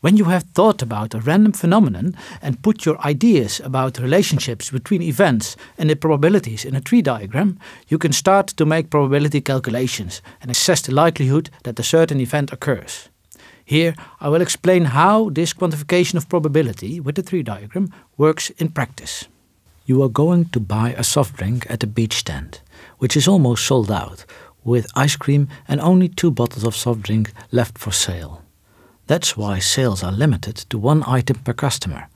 When you have thought about a random phenomenon and put your ideas about relationships between events and the probabilities in a tree diagram, you can start to make probability calculations and assess the likelihood that a certain event occurs. Here I will explain how this quantification of probability with the tree diagram works in practice. You are going to buy a soft drink at a beach stand, which is almost sold out, with ice cream and only two bottles of soft drink left for sale. That's why sales are limited to one item per customer.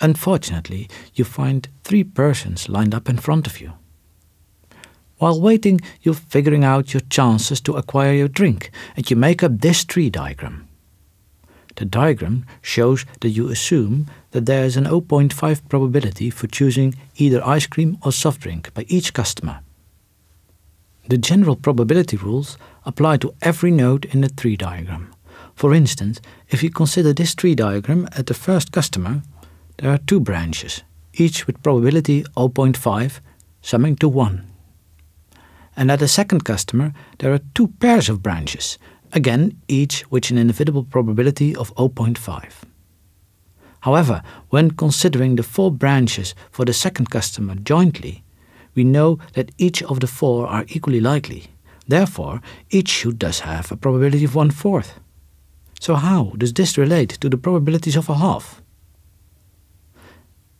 Unfortunately, you find three persons lined up in front of you. While waiting, you're figuring out your chances to acquire your drink and you make up this tree diagram. The diagram shows that you assume that there is an 0.5 probability for choosing either ice cream or soft drink by each customer. The general probability rules apply to every node in the tree diagram. For instance, if you consider this tree diagram at the first customer, there are two branches, each with probability 0.5, summing to 1. And at the second customer, there are two pairs of branches, again each with an inevitable probability of 0.5. However, when considering the four branches for the second customer jointly, we know that each of the four are equally likely. Therefore, each should thus have a probability of one fourth. So how does this relate to the probabilities of a half?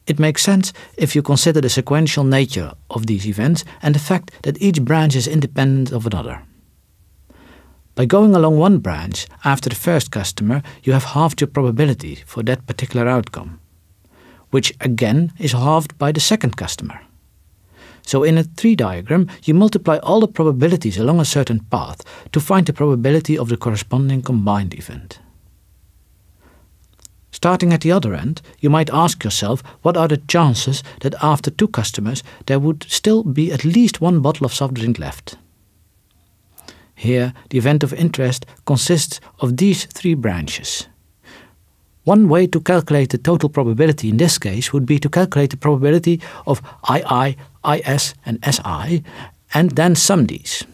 It makes sense if you consider the sequential nature of these events and the fact that each branch is independent of another. By going along one branch after the first customer, you have halved your probability for that particular outcome, which again is halved by the second customer. So in a tree diagram, you multiply all the probabilities along a certain path to find the probability of the corresponding combined event. Starting at the other end, you might ask yourself what are the chances that after two customers there would still be at least one bottle of soft drink left. Here, the event of interest consists of these three branches. One way to calculate the total probability in this case would be to calculate the probability of II, IS and SI and then sum these.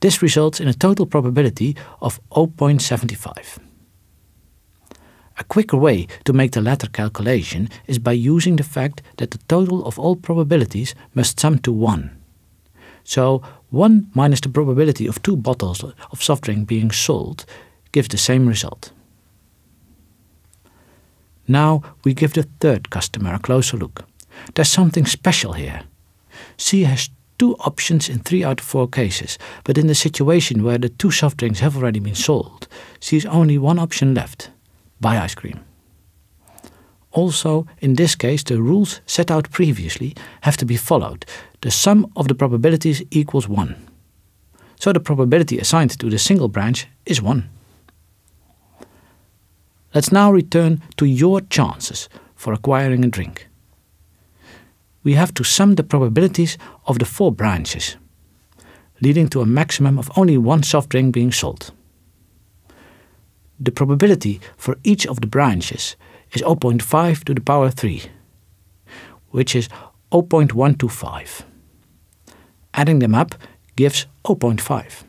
This results in a total probability of 0.75. A quicker way to make the latter calculation is by using the fact that the total of all probabilities must sum to 1. So 1 minus the probability of two bottles of soft drink being sold gives the same result. Now we give the third customer a closer look. There's something special here. C has two options in three out of four cases, but in the situation where the two soft drinks have already been sold, C has only one option left buy ice cream. Also, in this case, the rules set out previously have to be followed. The sum of the probabilities equals 1. So the probability assigned to the single branch is 1. Let's now return to your chances for acquiring a drink. We have to sum the probabilities of the four branches, leading to a maximum of only one soft drink being sold. The probability for each of the branches is 0.5 to the power 3, which is 0.125. Adding them up gives 0.5.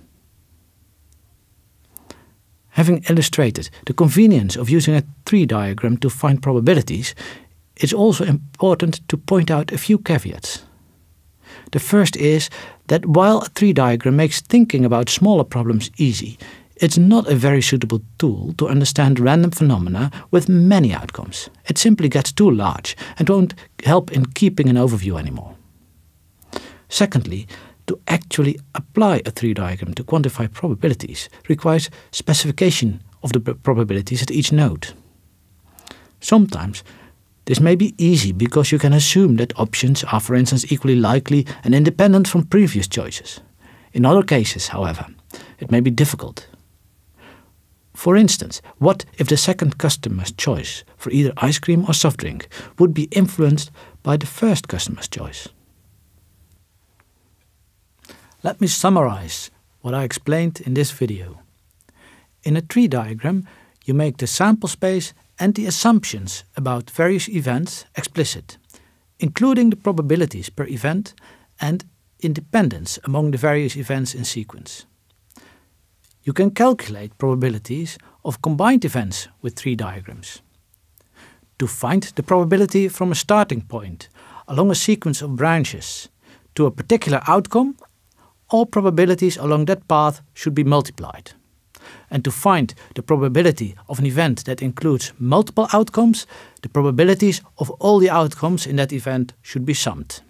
Having illustrated the convenience of using a tree diagram to find probabilities, it's also important to point out a few caveats. The first is that while a tree diagram makes thinking about smaller problems easy, it's not a very suitable tool to understand random phenomena with many outcomes. It simply gets too large and won't help in keeping an overview anymore. Secondly, to actually apply a tree diagram to quantify probabilities requires specification of the probabilities at each node. Sometimes this may be easy because you can assume that options are for instance equally likely and independent from previous choices. In other cases, however, it may be difficult. For instance, what if the second customer's choice for either ice cream or soft drink would be influenced by the first customer's choice? Let me summarize what I explained in this video. In a tree diagram, you make the sample space and the assumptions about various events explicit, including the probabilities per event and independence among the various events in sequence. you can calculate probabilities of combined events with tree diagrams. To find the probability from a starting point along a sequence of branches to a particular outcome, all probabilities along that path should be multiplied. And to find the probability of an event that includes multiple outcomes, the probabilities of all the outcomes in that event should be summed.